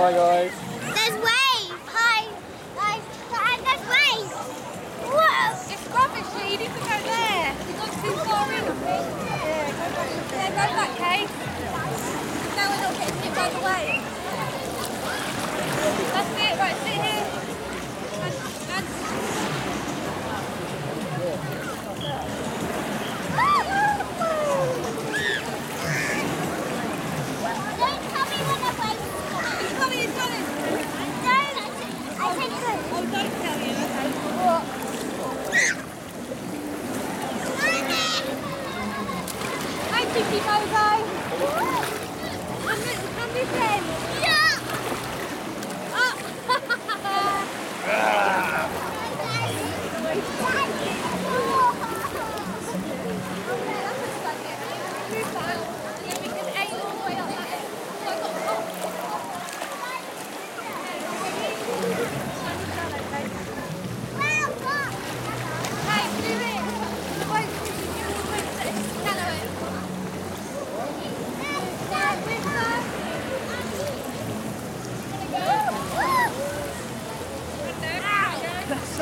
Hi guys. There's waves. Hi. Guys, and there's waves. Whoa. It's rubbish you need to go there. You've gone too far in, Yeah, go back. Yeah. Now we're not getting hit by the wave. That's it, right, sit here. And, and Hi, Tiki Bozo. Come this, come this end.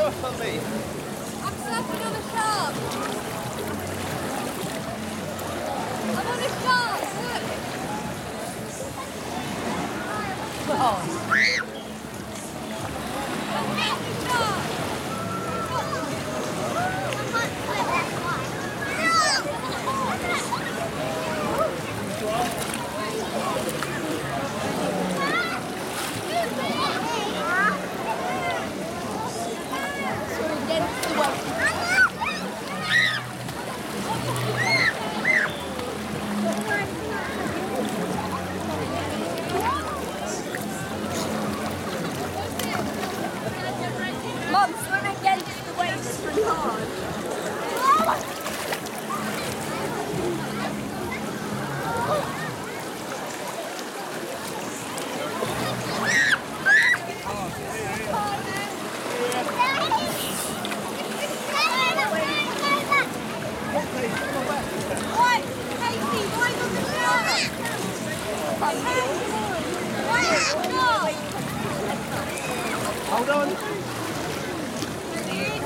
Oh. I'm surfing on a shark. I'm on a shark. Look. I'm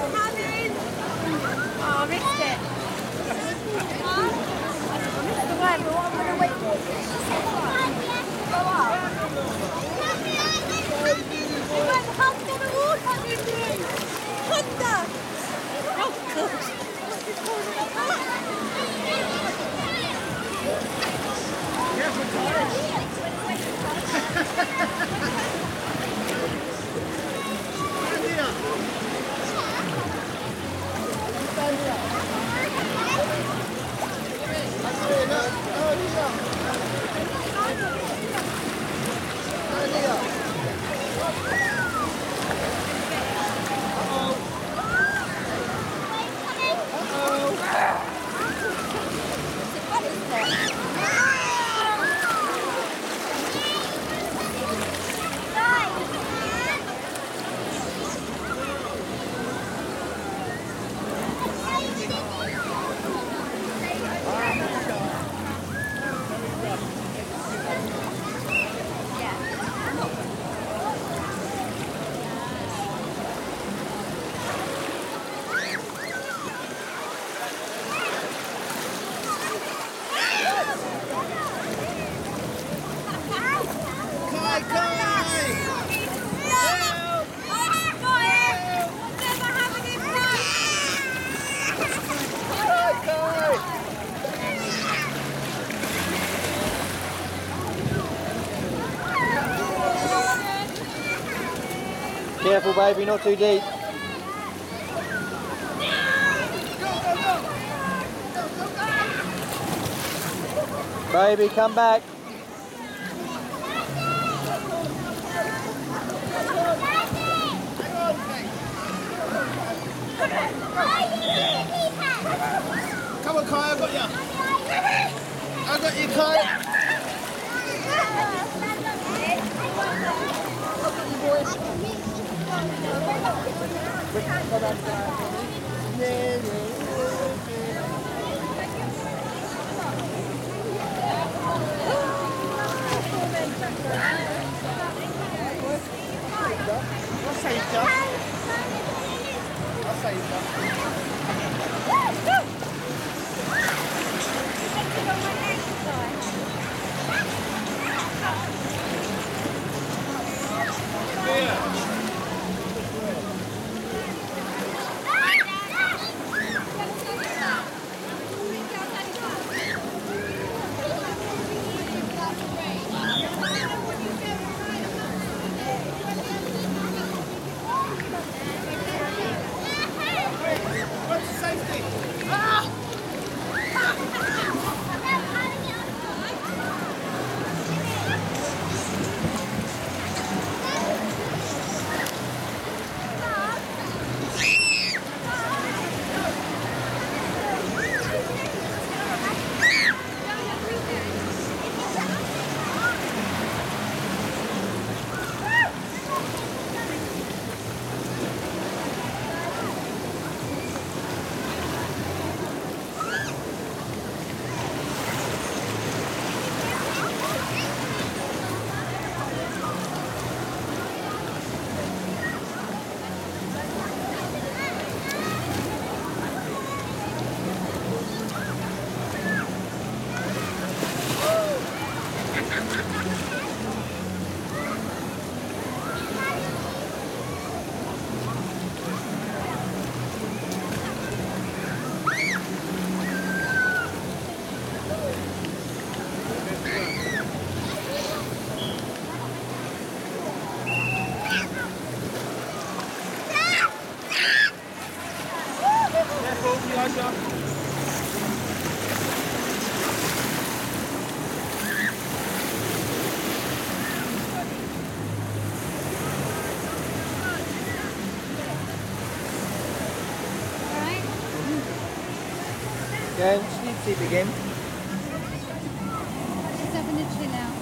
Oh, missed it. I missed the half on the Careful baby, not too deep. Baby, come back. Come on, Kai, I got you. I got you, Kai. Açaí, tá? Açaí, tá? Yeah, just need to it again. Just having a chill out.